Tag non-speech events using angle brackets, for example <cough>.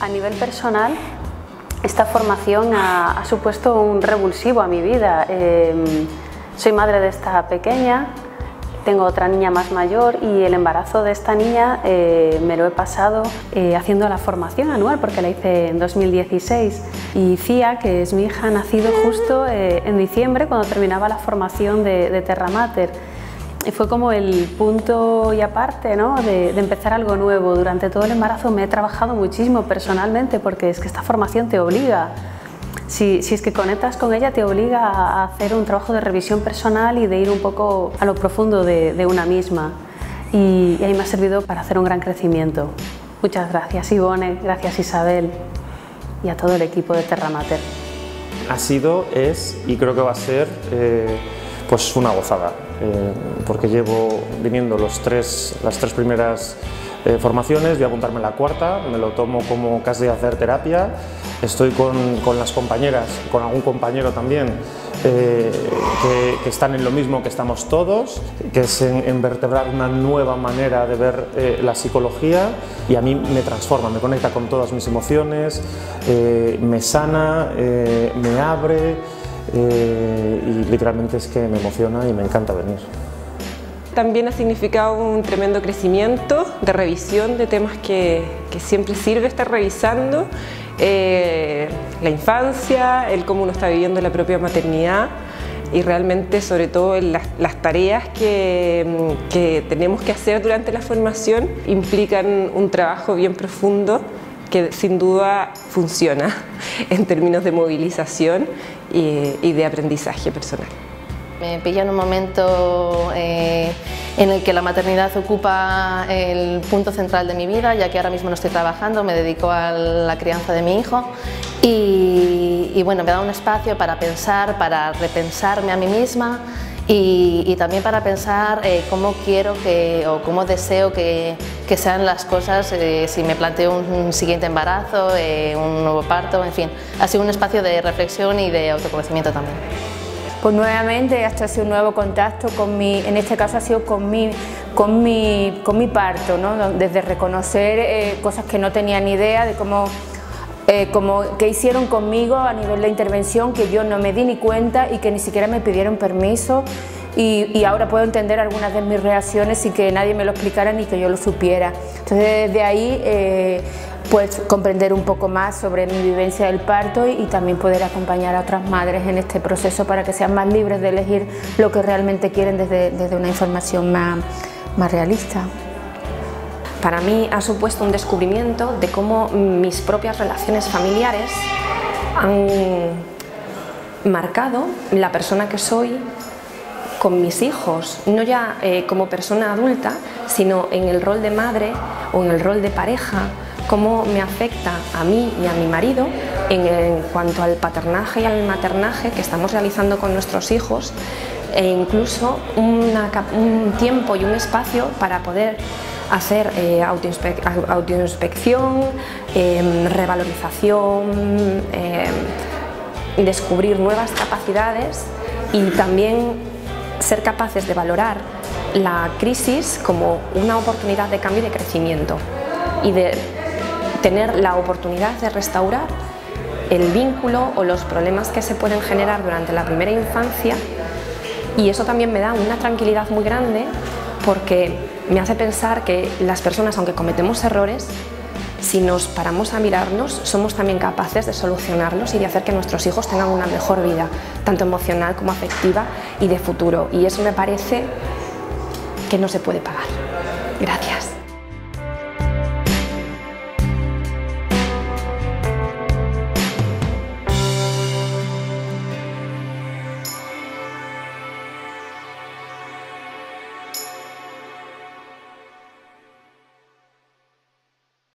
A nivel personal, esta formación ha, supuesto un revulsivo a mi vida. Em, soy madre de esta pequeña, tengo otra niña más mayor y el embarazo de esta niña eh, me lo he pasado eh, haciendo la formación anual porque la hice en 2016 y Cia, que es mi hija, ha nacido justo eh, en diciembre cuando terminaba la formación de, de Terra Mater y fue como el punto y aparte ¿no? de, empezar algo nuevo. Durante todo el embarazo me he trabajado muchísimo personalmente porque es que esta formación te obliga. Si, si, es que conectas con ella te obliga a hacer un trabajo de revisión personal y de ir un poco a lo profundo de, de una misma. Y, y ahí me ha servido para hacer un gran crecimiento. Muchas gracias Ivone, gracias Isabel y a todo el equipo de Terra Mater. Ha sido, es y creo que va a ser eh, pues una gozada. Eh, porque llevo viniendo los tres, las tres primeras eh, formaciones, voy a apuntarme la cuarta, me lo tomo como casi hacer terapia, estoy con, con las compañeras, con algún compañero también, eh, que, están en lo mismo que estamos todos, que es en, vertebrar una nueva manera de ver la psicología y a mí me transforma, me conecta con todas mis emociones, me sana, me abre, eh, y literalmente es que me emociona y me encanta venir. También ha significado un tremendo crecimiento de revisión de temas que, que siempre sirve estar revisando, eh, la infancia, el cómo uno está viviendo la propia maternidad y realmente sobre todo las, las tareas que, que tenemos que hacer durante la formación implican un trabajo bien profundo que sin duda funciona <laughs> en términos de movilización y, de aprendizaje personal. Me pilla en un momento eh, en el que la maternidad ocupa el punto central de mi vida, ya que ahora mismo no estoy trabajando, me dedico a la crianza de mi hijo y, y bueno, me da un espacio para pensar, para repensarme a mí misma y, también para pensar eh, cómo quiero que, o cómo deseo que, que sean las cosas eh, si me planteo un, siguiente embarazo, eh, un nuevo parto, en fin, ha sido un espacio de reflexión y de autoconocimiento también. Pues nuevamente ha sido un nuevo contacto con mi, en este caso ha sido con mi, con mi, con mi parto, ¿no? desde reconocer cosas que no tenía ni idea de cómo eh, como que hicieron conmigo a nivel de intervención que yo no me di ni cuenta y que ni siquiera me pidieron permiso y, ahora puedo entender algunas de mis reacciones sin que nadie me lo explicara ni que yo lo supiera. Entonces desde ahí eh, pues comprender un poco más sobre mi vivencia del parto y, también poder acompañar a otras madres en este proceso para que sean más libres de elegir lo que realmente quieren desde, desde una información más, más realista para mí ha supuesto un descubrimiento de cómo mis propias relaciones familiares han marcado la persona que soy con mis hijos, no ya eh, como persona adulta, sino en el rol de madre o en el rol de pareja, cómo me afecta a mí y a mi marido en, cuanto al paternaje y al maternaje que estamos realizando con nuestros hijos e incluso un tiempo y un espacio para poder hacer eh, autoinspección, em, revalorización, em, descubrir nuevas capacidades y también ser capaces de valorar la crisis como una oportunidad de cambio y de crecimiento y de tener la oportunidad de restaurar el vínculo o los problemas que se pueden generar durante la primera infancia. Y eso también me da una tranquilidad muy grande porque me hace pensar que las personas, aunque cometemos errores, si nos paramos a mirarnos, somos también capaces de solucionarlos y de hacer que nuestros hijos tengan una mejor vida, tanto emocional como afectiva y de futuro. Y eso me parece que no se puede pagar. Gracias.